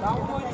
Dá um banho.